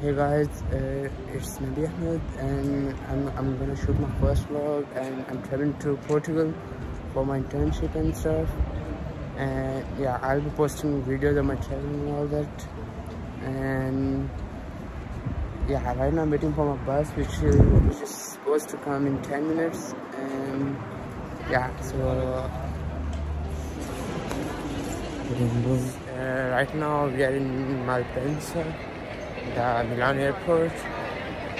Hey guys, uh, it's Nabi Ahmed and I'm, I'm gonna shoot my first vlog and I'm traveling to Portugal for my internship and stuff. And yeah I'll be posting videos of my travel and all that. And yeah right now I'm waiting for my bus which is, which is supposed to come in 10 minutes. And yeah so uh, right now we are in Malpensa the Milan airport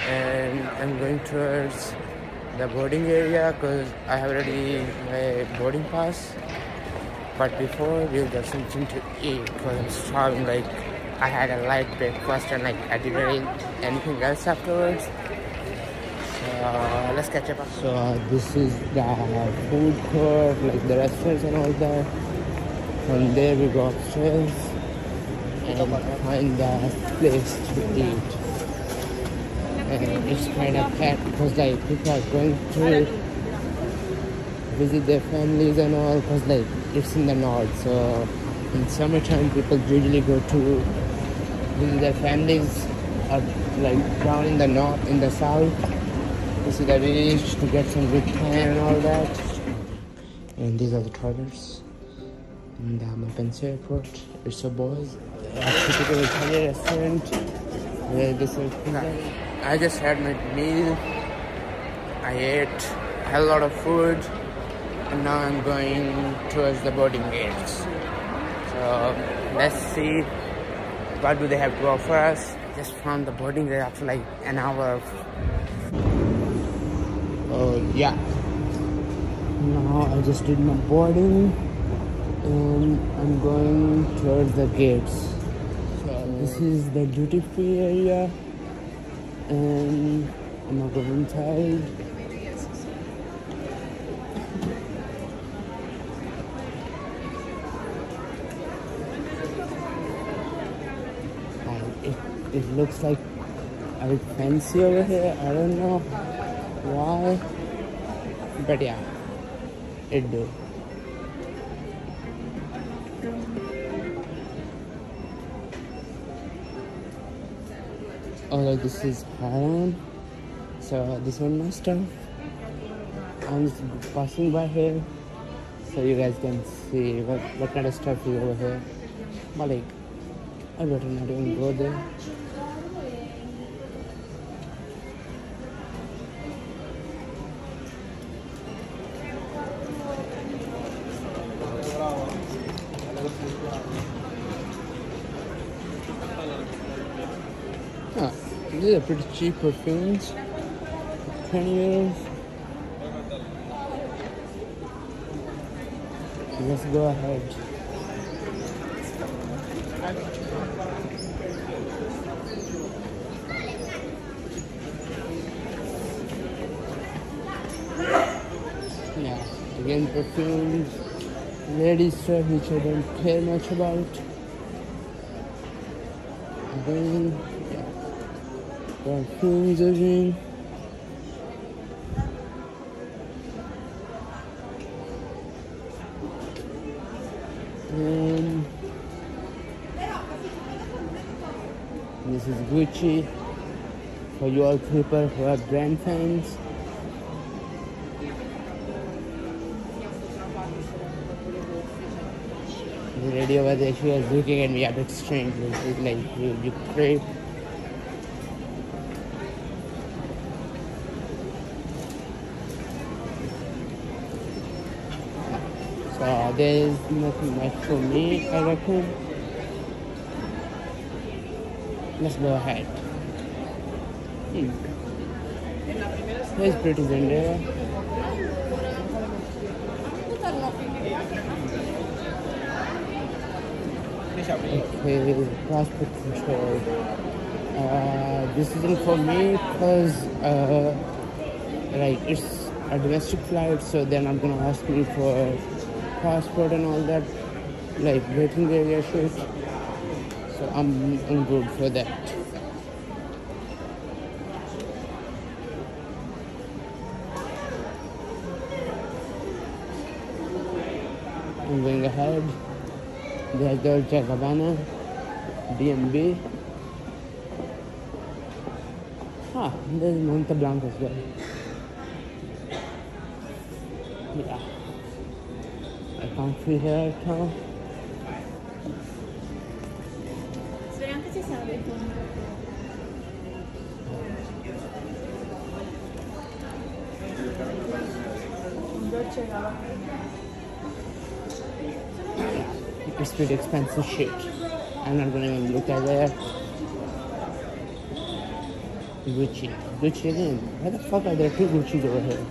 and I'm going towards the boarding area because I have already my boarding pass. But before we'll get something to eat because I'm starving like I had a light breakfast and like I didn't eat anything else afterwards. So let's catch up. So uh, this is the food court like the restaurants and all that. From there we go upstairs find the place to eat. And it's kind of packed because like people are going to visit their families and all because like it's in the north. So in summertime people usually go to visit their families or like down in the north in the south to see the village to get some good tan and all that. And these are the um, toilets in the Malpensa airport it's a boys. A typical Italian restaurant this is I just had my meal. I ate a lot of food. And now I'm going towards the boarding gates so let's see what do they have to offer us. Just found the boarding gate after like an hour oh yeah. Now I just did my boarding and I'm going towards the gates. This is the duty free area and I'm gonna go inside. And it, it looks like a bit fancy over here. I don't know why but yeah it do oh like this is Haran so this one my stuff? I'm just passing by here so you guys can see what, what kind of stuff is over here. But like I better not even go there These are pretty cheap perfumes. 20 euros. Let's go ahead. Yeah, again perfumes, ladies stuff which I don't care much about. Then, yeah, perfumes again. This is Gucci for you all people who are brand fans. The she was looking at me a bit strange. Like, you, you crave. So there's nothing much for me, I reckon. Let's go ahead. Hmm. There's pretty Zendaya. Okay, passport control. Uh, this isn't for me because uh, like it's a domestic flight, so they're not gonna ask me for passport and all that, like waiting area shit. So I'm I'm good for that. I'm going ahead. There's Dolce Gabbana, B&B. Ah, there's Monte Blanco as well. Yeah. Dei fondi. Un dolce no. It's pretty expensive shit. I'm not gonna even look at that. Gucci. Gucci again. Why the fuck are there two Gucci's over here?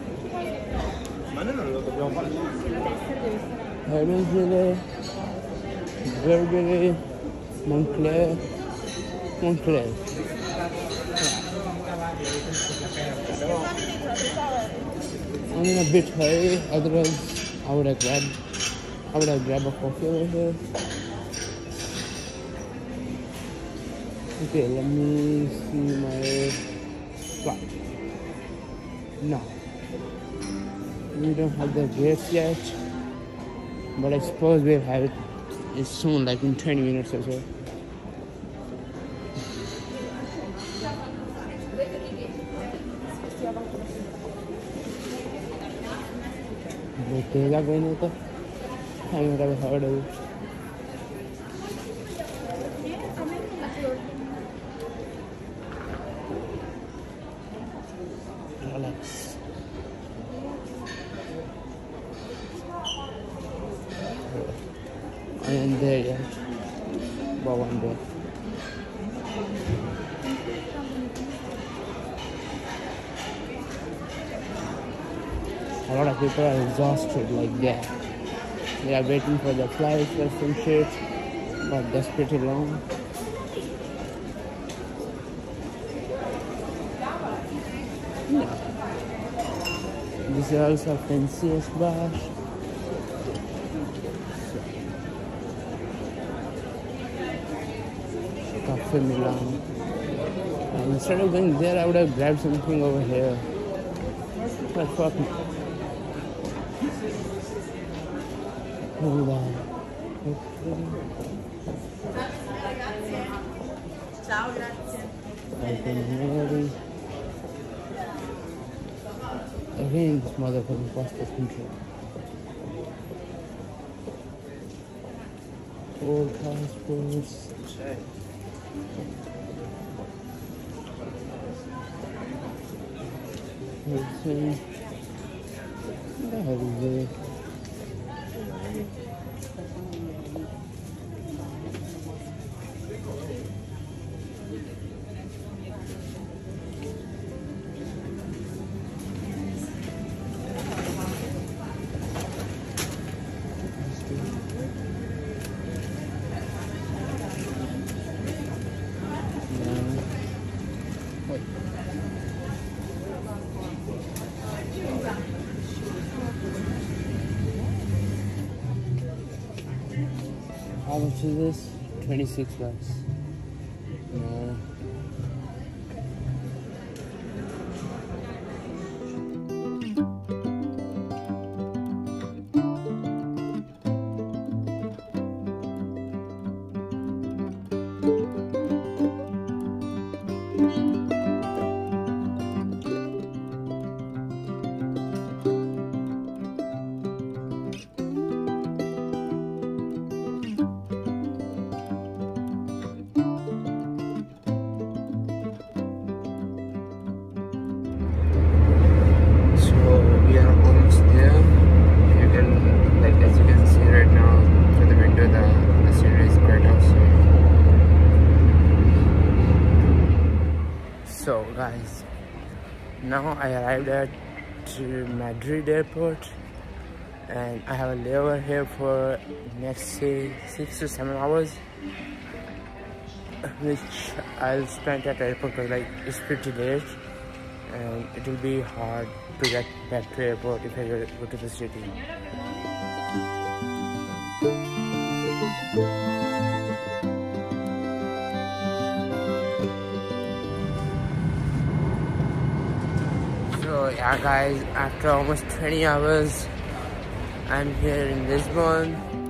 Hermesville, Burberry, Moncler, Moncler. I'm in a bit hurry, otherwise I would have grabbed I would have grabbed a coffee over here. Okay, let me see my spot. No. We don't have the grapes yet. But I suppose we'll have it soon, like in 20 minutes or so. Bottega Veneta. I never heard of it. Relax. I am there yet. One. A lot of people are exhausted like that. They are waiting for the flight or some shit. But that's pretty long. This is also fanciest. Cafe Milan. And instead of going there, I would have grabbed something over here. But fuck. Hold on. Okay. Ciao, grazie. Again, this motherfucking pasta control. Old passports. Let's see. That How much is this? 26 bucks. So, guys, now I arrived at Madrid airport and I have a layover here for next say six to seven hours which I'll spend at airport because like it's pretty late and it will be hard to get back to airport if I go to the city. Guys, after almost 20 hours, I'm here in Lisbon